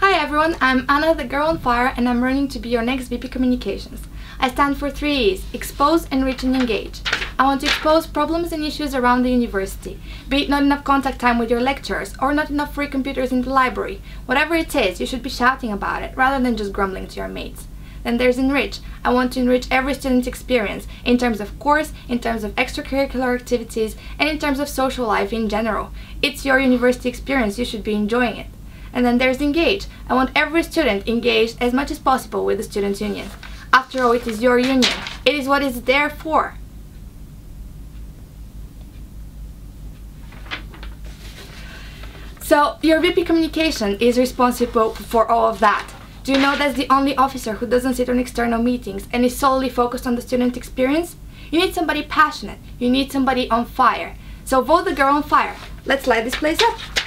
Hi everyone, I'm Ana the Girl on Fire and I'm running to be your next VP Communications. I stand for three E's, expose, enrich and engage. I want to expose problems and issues around the university, be it not enough contact time with your lecturers or not enough free computers in the library. Whatever it is, you should be shouting about it rather than just grumbling to your mates. Then there's enrich. I want to enrich every student's experience in terms of course, in terms of extracurricular activities, and in terms of social life in general. It's your university experience, you should be enjoying it. And then there's engage. I want every student engaged as much as possible with the student union. After all, it is your union. It is what it's there for. So, your VP Communication is responsible for all of that. Do you know that's the only officer who doesn't sit on external meetings and is solely focused on the student experience? You need somebody passionate. You need somebody on fire. So vote the girl on fire. Let's light this place up.